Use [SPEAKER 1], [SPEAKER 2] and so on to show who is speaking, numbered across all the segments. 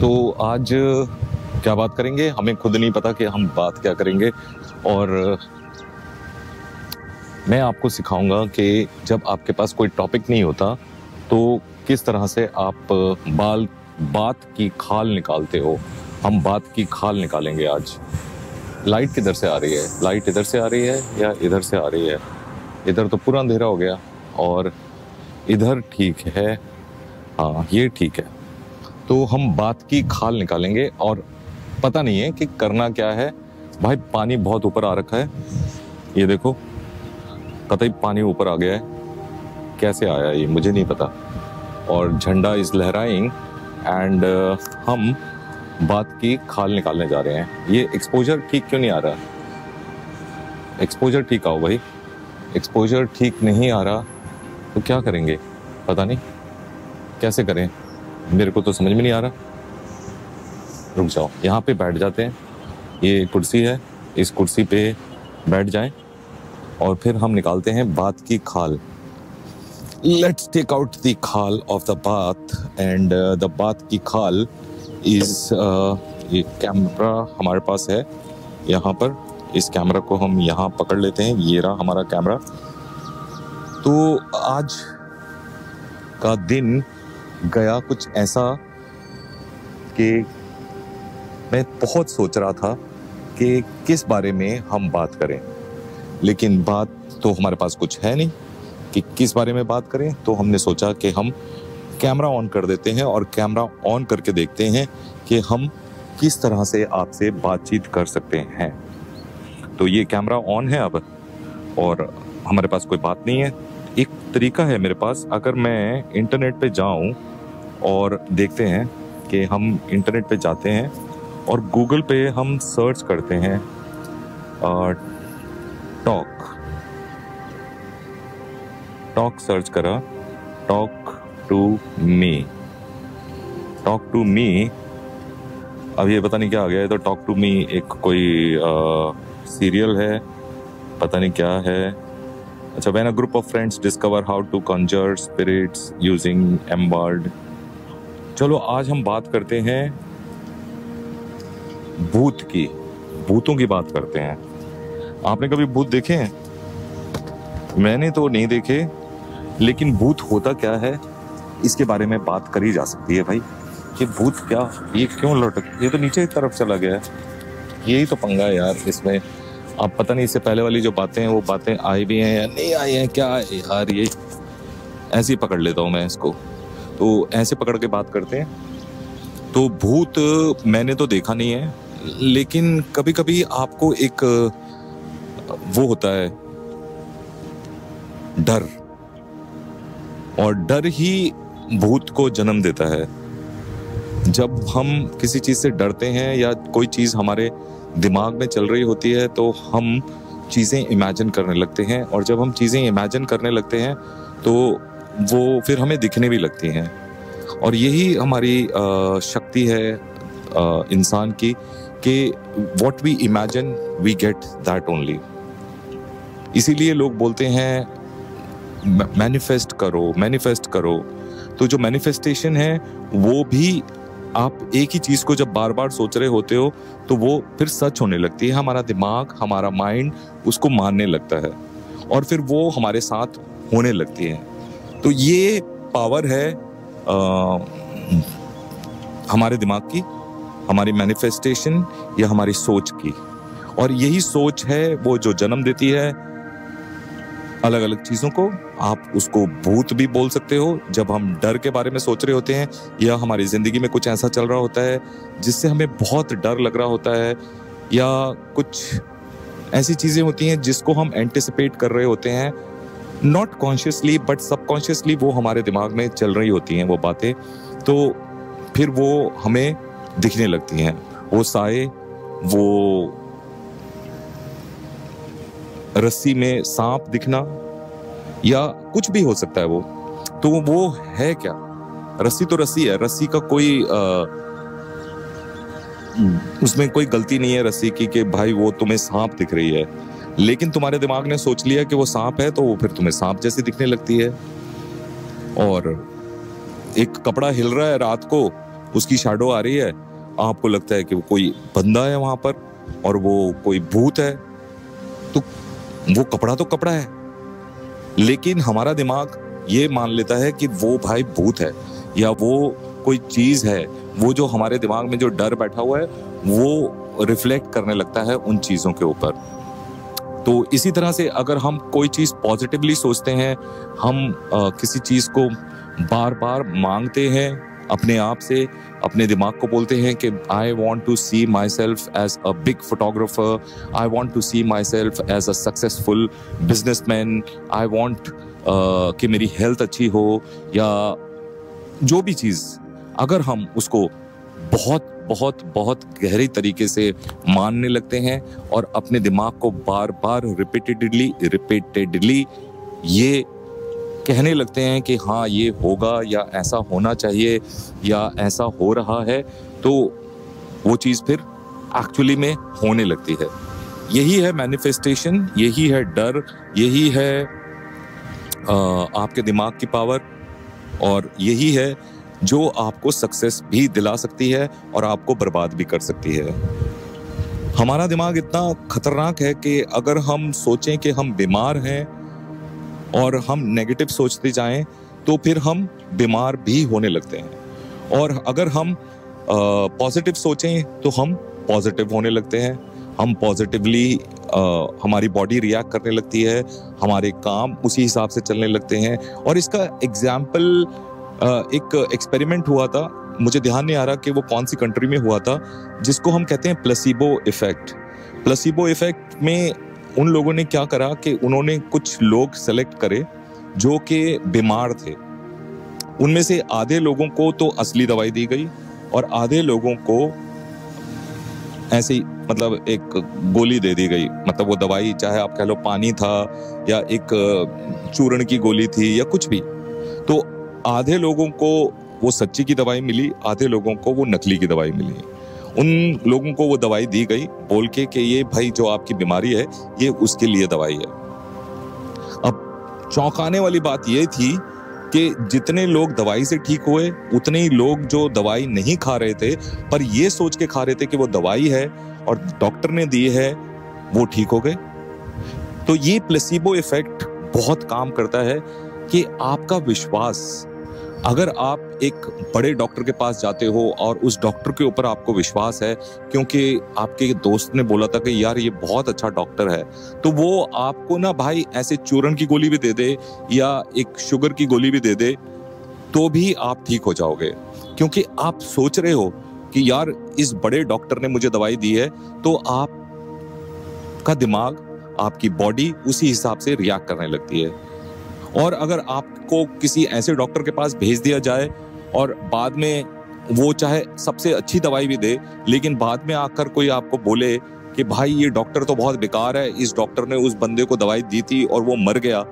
[SPEAKER 1] तो आज, क्या बात करेंगे? हमें खुद नहीं पता कि हम बात क्या करेंगे। और, मैं आपको सिखाऊँगा कि जब आपके पास कोई टॉपिक नहीं होता तो किस तरह से आप, बाल, बात की खाल निकालते हो? हम बात की खाल निकालेंगे आज। लाइट किधर से आ रही है? लाइट इधर से आ रही है या इधर से आ रही है? इधर तो पूरा अंधेरा हो गया और इधर ठीक है हाँ ये ठीक है। तो हम बात की खाल निकालेंगे और पता नहीं है कि करना क्या है। भाई, पानी बहुत ऊपर आ रखा है। ये देखो कतई पानी ऊपर आ गया है। कैसे आया ये, मुझे नहीं पता। और झंडा इज़ लहराइंग एंड हम बात की खाल निकालने जा रहे हैं। ये एक्सपोजर ठीक क्यों नहीं आ रहा? एक्सपोजर ठीक आओ भाई। एक्सपोजर ठीक नहीं आ रहा। तो क्या करेंगे? पता नहीं। कैसे करें? मेरे को तो समझ में नहीं आ रहा। रुक जाओ। यहाँ पे बैठ जाते हैं। ये कुर्सी है। इस कुर्सी पे बैठ जाएँ और फिर हम निकालते हैं बात की खाल। Let's take out the khaal of the baat and the baat की खाल इज़ ये कैमरा हमारे पास है। यहाँ पर इस कैमरा को हम यहाँ पकड़ लेते हैं। ये रहा हमारा कैमरा तो आज का दिन गया कुछ ऐसा कि मैं बहुत सोच रहा था कि किस बारे में हम बात करें। लेकिन बात तो हमारे पास कुछ है नहीं कि किस बारे में बात करें। तो हमने सोचा कि हम कैमरा ऑन कर देते हैं और कैमरा ऑन करके देखते हैं कि हम किस तरह से आपसे बातचीत कर सकते हैं। तो ये कैमरा ऑन है अब और हमारे पास कोई बात नहीं है। एक तरीका है मेरे पास, अगर मैं इंटरनेट पे जाऊँ और देखते हैं कि हम इंटरनेट पे जाते हैं और गूगल पे हम सर्च करते हैं टॉक टॉक सर्च करा। Talk to me talk to me अब ये पता नहीं क्या आ गया है तो टॉक टू मी एक कोई सीरियल है, पता नहीं क्या है। अच्छा when a group of friends discover how to conjure spirits using embered चलो, आज हम बात करते हैं भूत की, भूतों की बात करते हैं। आपने कभी भूत देखे हैं? मैंने तो नहीं देखे, लेकिन भूत होता क्या है? इसके बारे में बात करी जा सकती है भाई। कि भूत क्या, ये क्यों लटक, ये तो नीचे की तरफ़ चला गया है। यही तो पंगा है यार, इसमें। अब पता नहीं, इससे पहले वाली जो बातें हैं, वो बातें आई भी हैं या नहीं आई हैं, क्या यार, ये ऐसे ही पकड़ लेता हूँ मैं इसको। तो ऐसे पकड़ के बात करते हैं। तो भूत मैंने तो देखा नहीं है, लेकिन कभी कभी आपको एक, वो होता है, डर। और डर ही भूत को जन्म देता है। जब हम किसी चीज़ से डरते हैं या कोई चीज़ हमारे दिमाग में चल रही होती है तो हम चीज़ें इमेजिन करने लगते हैं और जब हम चीज़ें इमेजिन करने लगते हैं तो वो फिर हमें दिखने भी लगती हैं। और यही हमारी शक्ति है इंसान की कि what we imagine we get that only इसीलिए लोग बोलते हैं मैनिफेस्ट करो मैनिफेस्ट करो। तो जो मैनिफेस्टेशन है, वो भी आप एक ही चीज़ को जब बार बार सोच रहे होते हो तो वो फिर सच होने लगती है। हमारा दिमाग हमारा माइंड उसको मानने लगता है और फिर वो हमारे साथ होने लगती है। तो ये पावर है आ, हमारे दिमाग की हमारी मैनिफेस्टेशन या हमारी सोच की। और यही सोच है वो जो जन्म देती है अलग अलग चीज़ों को, आप उसको भूत भी बोल सकते हो। जब हम डर के बारे में सोच रहे होते हैं, या हमारी ज़िंदगी में कुछ ऐसा चल रहा होता है, जिससे हमें बहुत डर लग रहा होता है, या कुछ ऐसी चीज़ें होती हैं जिसको हम एंटिसिपेट कर रहे होते हैं। नॉट कॉन्शियसली बट सबकॉन्शियसली वो हमारे दिमाग में चल रही होती हैं वो बातें। तो फिर वो हमें दिखने लगती हैं। वो साए, वो रस्सी में सांप दिखना या कुछ भी हो सकता है वो। तो वो है क्या? रस्सी तो रस्सी है। रस्सी का कोई आ, उसमें कोई गलती नहीं है रस्सी की कि भाई वो तुम्हें सांप दिख रही है। लेकिन तुम्हारे दिमाग ने सोच लिया कि वो सांप है तो वो फिर तुम्हें सांप जैसी दिखने लगती है। और एक कपड़ा हिल रहा है रात को उसकी शेडो आ रही है। आपको लगता है कि वो कोई बंदा है वहाँ पर और वो कोई भूत है। वो कपड़ा तो कपड़ा है। लेकिन हमारा दिमाग ये मान लेता है कि वो भाई भूत है या वो कोई चीज़ है वो जो हमारे दिमाग में जो डर बैठा हुआ है वो रिफ्लेक्ट करने लगता है उन चीज़ों के ऊपर। तो इसी तरह से अगर हम कोई चीज़ पॉजिटिवली सोचते हैं हम आ, किसी चीज़ को बार बार मांगते हैं अपने आप से, अपने दिमाग को बोलते हैं कि I want to see myself as a big photographer I want to see myself as a successful businessman I want कि मेरी हेल्थ अच्छी हो, या जो भी चीज़, अगर हम उसको बहुत बहुत बहुत गहरी तरीके से मानने लगते हैं और अपने दिमाग को बार बार रिपीटेडली रिपीटेडली ये कहने लगते हैं कि हाँ ये होगा या ऐसा होना चाहिए या ऐसा हो रहा है तो वो चीज़ फिर एक्चुअली में होने लगती है। यही है मैनिफेस्टेशन यही है डर यही है आ, आपके दिमाग की पावर और यही है जो आपको सक्सेस भी दिला सकती है और आपको बर्बाद भी कर सकती है। हमारा दिमाग इतना खतरनाक है कि अगर हम सोचें कि हम बीमार हैं और हम नेगेटिव सोचते जाएँ तो फिर हम बीमार भी होने लगते हैं। और अगर हम पॉजिटिव सोचें तो हम पॉजिटिव होने लगते हैं। हम पॉजिटिवली हमारी बॉडी रिएक्ट करने लगती है, हमारे काम उसी हिसाब से चलने लगते हैं। और इसका एग्ज़ाम्पल एक एक्सपेरिमेंट हुआ था। मुझे ध्यान नहीं आ रहा कि वो कौन सी कंट्री में हुआ था, जिसको हम कहते हैं प्लसीबो इफ़ेक्ट प्लसीबो इफ़ेक्ट में उन लोगों ने क्या करा कि उन्होंने कुछ लोग सेलेक्ट करे जो कि बीमार थे। उनमें से आधे लोगों को तो असली दवाई दी गई और आधे लोगों को ऐसी मतलब एक गोली दे दी गई। मतलब वो दवाई, चाहे आप कह लो पानी था या एक चूर्ण की गोली थी या कुछ भी तो आधे लोगों को वो सच्ची की दवाई मिली, आधे लोगों को वो नकली की दवाई मिली। उन लोगों को वो दवाई दी गई, बोल के कि ये भाई जो आपकी बीमारी है, ये उसके लिए दवाई है। अब चौंकाने वाली बात ये थी कि जितने लोग दवाई से ठीक हुए, उतने ही लोग जो दवाई नहीं खा रहे थे, पर ये सोच के खा रहे थे कि वो दवाई है और डॉक्टर ने दी है, वो ठीक हो गए। तो ये प्लेसिबो इफ़ेक्ट बहुत काम करता है कि आपका विश्वास अगर आप एक बड़े डॉक्टर के पास जाते हो और उस डॉक्टर के ऊपर आपको विश्वास है, क्योंकि आपके दोस्त ने बोला था कि यार ये बहुत अच्छा डॉक्टर है तो वो आपको ना भाई ऐसे चूरन की गोली भी दे दे या एक शुगर की गोली भी दे दे तो भी आप ठीक हो जाओगे। क्योंकि आप सोच रहे हो कि यार इस बड़े डॉक्टर ने मुझे दवाई दी है तो आप का दिमाग, आपकी बॉडी उसी हिसाब से रिएक्ट करने लगती है। और अगर आपको किसी ऐसे डॉक्टर के पास भेज दिया जाए और बाद में वो चाहे सबसे अच्छी दवाई भी दे, लेकिन बाद में आकर कोई आपको बोले कि भाई, ये डॉक्टर तो बहुत बेकार है, इस डॉक्टर ने उस बंदे को दवाई दी थी और वो मर गया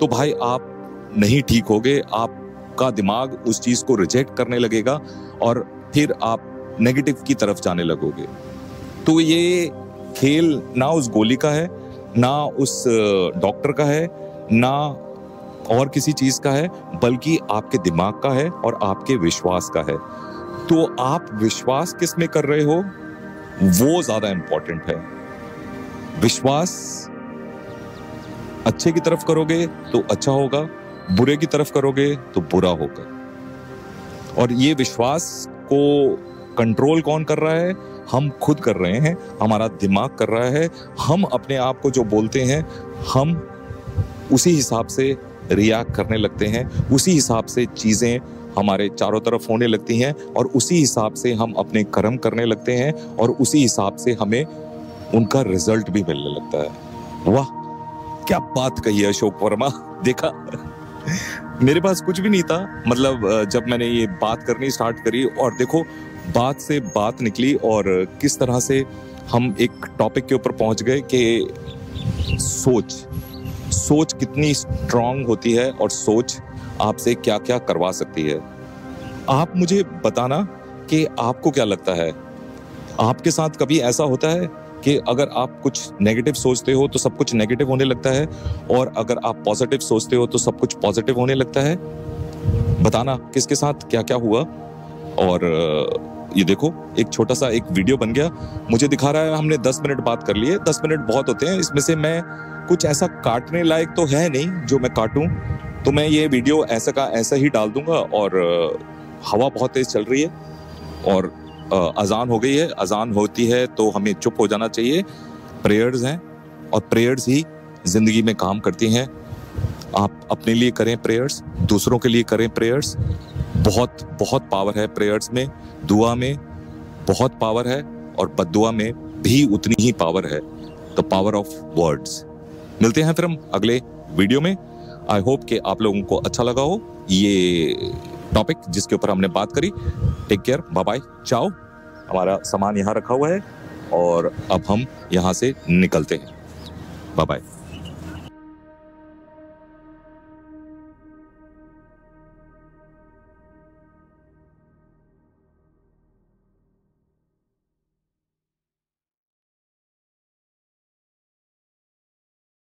[SPEAKER 1] तो भाई आप नहीं ठीक होगे, आपका दिमाग उस चीज़ को रिजेक्ट करने लगेगा और फिर आप नेगेटिव की तरफ़ जाने लगोगे। तो ये खेल ना उस गोली का है, ना उस डॉक्टर का है, ना और किसी चीज़ का है, बल्कि आपके दिमाग का है और आपके विश्वास का है। तो आप विश्वास किसमें कर रहे हो? वो ज़्यादा इंपॉर्टेंट है। विश्वास अच्छे की तरफ़ करोगे तो अच्छा होगा, बुरे की तरफ़ करोगे तो बुरा होगा। और ये विश्वास को कंट्रोल कौन कर रहा है? हम खुद कर रहे हैं, हमारा दिमाग कर रहा है, हम अपने आप को जो बोलते हैं, हम उसी हिसाब से रिएक्ट करने लगते हैं। उसी हिसाब से चीज़ें हमारे चारों तरफ़ होने लगती हैं और उसी हिसाब से हम अपने कर्म करने लगते हैं और उसी हिसाब से हमें उनका रिज़ल्ट भी मिलने लगता है। वाह, क्या बात कही अशोक वर्मा। देखा, मेरे पास कुछ भी नहीं था। मतलब जब मैंने ये बात करनी स्टार्ट करी और देखो, बात से बात निकली और किस तरह से हम एक टॉपिक के ऊपर पहुँच गए कि सोच। सोच कितनी स्ट्रांग होती है और सोच आपसे क्या क्या करवा सकती है। आप मुझे बताना कि आपको क्या लगता है? आपके साथ कभी ऐसा होता है कि अगर आप कुछ नेगेटिव सोचते हो तो सब कुछ नेगेटिव होने लगता है और अगर आप पॉजिटिव सोचते हो तो सब कुछ पॉजिटिव होने लगता है? बताना, किसके साथ क्या क्या हुआ? और ये देखो, एक छोटा सा एक वीडियो बन गया। मुझे दिखा रहा है, हमने दस मिनट बात कर लिए दस मिनट बहुत होते हैं। इसमें से मैं कुछ ऐसा काटने लायक तो है नहीं, जो मैं काटूं। तो मैं ये वीडियो ऐसा का ऐसा ही डाल दूँगा और हवा बहुत तेज चल रही है और अजान हो गई है। अजान होती है तो हमें चुप हो जाना चाहिए। प्रेयर्स हैं और प्रेयर्स ही ज़िंदगी में काम करती हैं। आप अपने लिए करें प्रेयर्स दूसरों के लिए करें प्रेयर्स बहुत बहुत पावर है प्रेयर्स में दुआ में, बहुत पावर है और बदुआ में भी उतनी ही पावर है द पावर ऑफ़ वर्ड्स मिलते हैं फिर हम अगले वीडियो में। आई होप कि आप लोगों को अच्छा लगा हो ये टॉपिक जिसके ऊपर हमने बात करी। Take care bye bye ciao हमारा सामान यहाँ रखा हुआ है और अब हम यहाँ से निकलते हैं। Bye bye